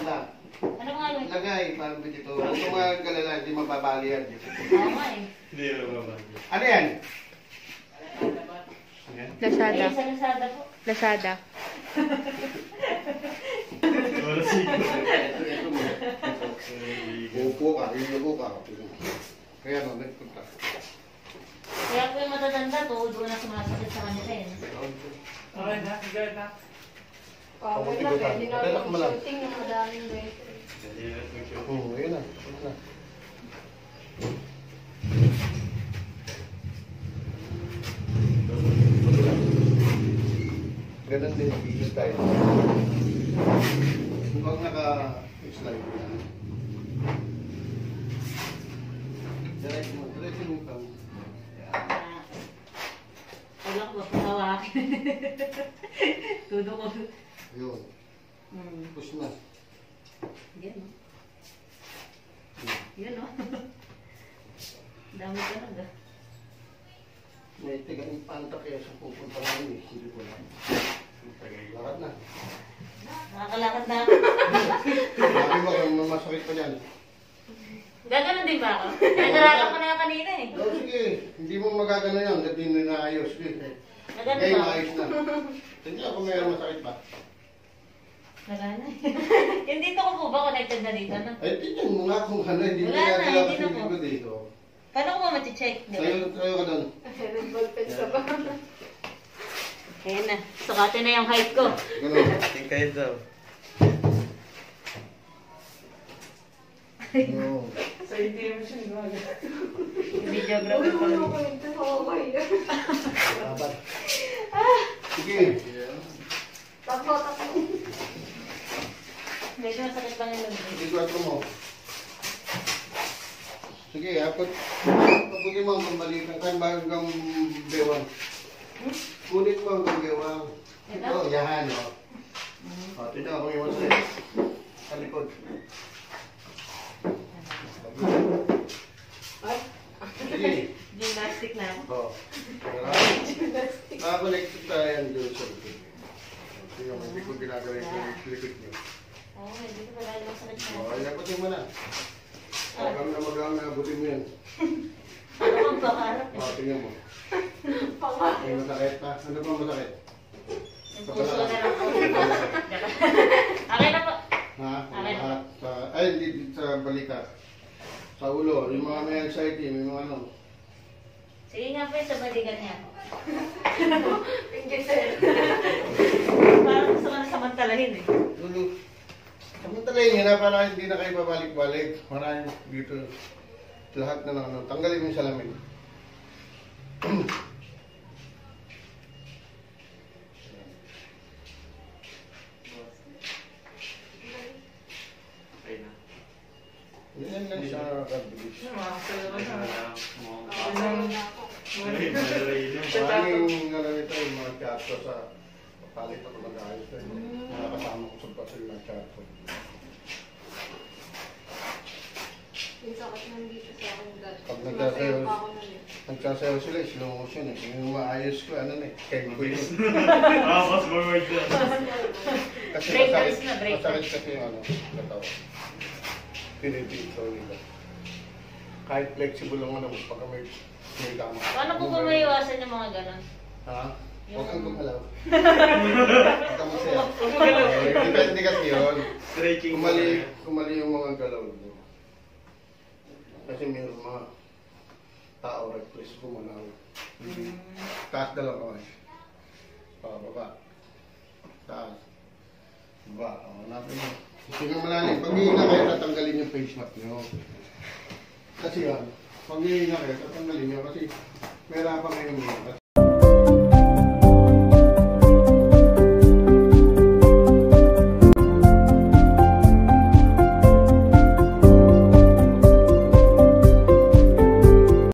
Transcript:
maganda. Ano mga yun? Lagay, parang dito. Huwag mo mga galala, hindi mababali yan. Oo nga eh. Hindi na mababa. Ano yan? Lazada. Ayun sa Lazada po. Lazada. Upo ka, inupo ka. Kaya no, nagpunta. Kaya po yung matatanda, tuhod ko na sumasakit sa kanila eh. Okay na, sige na. Okay na, pwede na Relax mo lang. shooting ng madaming beses. Hindi na. Oo, yun na. Yun na. Ganun din, video tayo. Mukhang naka-slide na. Diretso mo, diretso mo ka. Ah, Wala ko ba patawakin? Tudo ko. Yun, Hmm. push na. Yan o. Yan o. Dami ka na ga. May tiga yung panta kaya sa pupunta namin eh. Hindi ko lang. Lakad na. Nakakalakad na ako. Sabi mo kung masakit pa yan. Gaganon din ba ako? Nagaralan ko na kanina eh. O sige, hindi mo magagano yan. Hindi. Sige, Nagano okay, ba? maayos na. Hindi ako mayroon masakit pa. Nagana eh. Yung dito ko po ba connected na dito? No? Ay, tingnan mo nga kung ano. Hindi mo Wala na, nagagawa hindi na po. ko dito. Paano ko ba mati-check? Sayo, sayo ka doon. Nag-ballpen ka ba? Ayan na. Sukatin na yung height ko. Ganun. Tingkay daw. Oo. So, hindi naman siya gumagana. Videographer Uy, pa ulo rin. ko nito sa kamay. Dapat. Sige. Takbo, takbo. Lang yung loob. Sige, kwatro mo. Sige, apot. Pabuti mo ang pambalikan. Kaya ba hanggang bewang? Kulit mo hanggang bewang. Ito? Yahan, o. O, tignan ako yung sa'yo. Sa likod. Sige. Gymnastic na. O. Nakakonect tayo doon sa likod. Tingnan mo, hindi ko ginagawa yung likod niyo. Oo, oh, dito pala yung masakit O, na. ay, naputin mo na. Hanggang na magang nabutin mo yan. Ano kang tingnan mo. May masakit pa. Ano ba masakit? Puso na lang po. Akin na po. Ha? Akin. Ay, hindi sa balikat. Sa ulo, yung mga may anxiety, may mga ano. Sige nga po sa balikan niya. Parang gusto ko na samantalahin eh. Niya na para hindi na kayo babalik-balik. Maraming dito. Lahat na ng ano. Tanggalin mo yung salamin. Yan lang siya kabilis. Ano, makakasalaman Wala na. na. Mga- Ano, Ay, malaray na. Maraming ano nito yung mga teatro sa palit ako nag-ayos. Nakakasama ko sa yung mga teatro. Yung sakit nandito sa akin dati. Pag Sumasayaw nagsasayaw- eh. Nagsasayaw sila, slow motion eh. Yung maayos ko, ano na eh. Ko yun. Ah, fast forward na. Kasi Break masakit, dance na, break masakit kasi yung ano, katawa. Pinipito nila. Kahit flexible lang ano, pag may may tama. Paano po ba maiwasan yung mga ganon? Ha? Huwag kang gumalaw. Huwag kang masaya. Eh, Depende kasi yun. Stretching Kumali, kumali yung mga galaw mo. Kasi mayroong mga tao reflex gumalaw. Hindi. Taas na lang kamay. Pababa. Taas. Baba. O, hanapin mo. Sige malalim. Pag hihinga kayo, tatanggalin yung face mask nyo. Kasi yan, pag hihinga kayo, tatanggalin nyo kasi mahirapan kayo huminga. Kasi